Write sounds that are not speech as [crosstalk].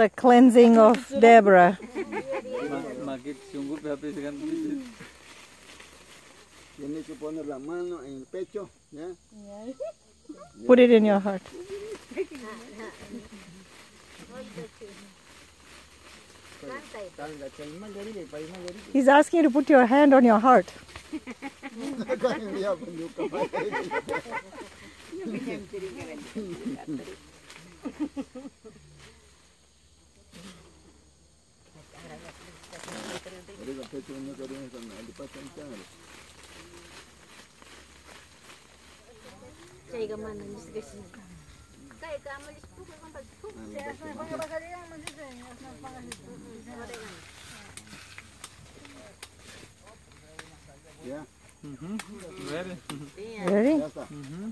the cleansing of Deborah. Ma- Makit sungguh habis kan. Tienes que poner la mano en el pecho, ¿ya? Put it in your heart. He's asking you to put your hand on your heart. [laughs] turun ke rumah sana, dipasang cara. Saya ke mana ni sekejap. Saya ke amal sepuluh kan bagi tu. Saya akan pakai pakai yang mana tu, yang nak pakai. Yeah. Mm-hmm. Ready? Ready? Mm-hmm.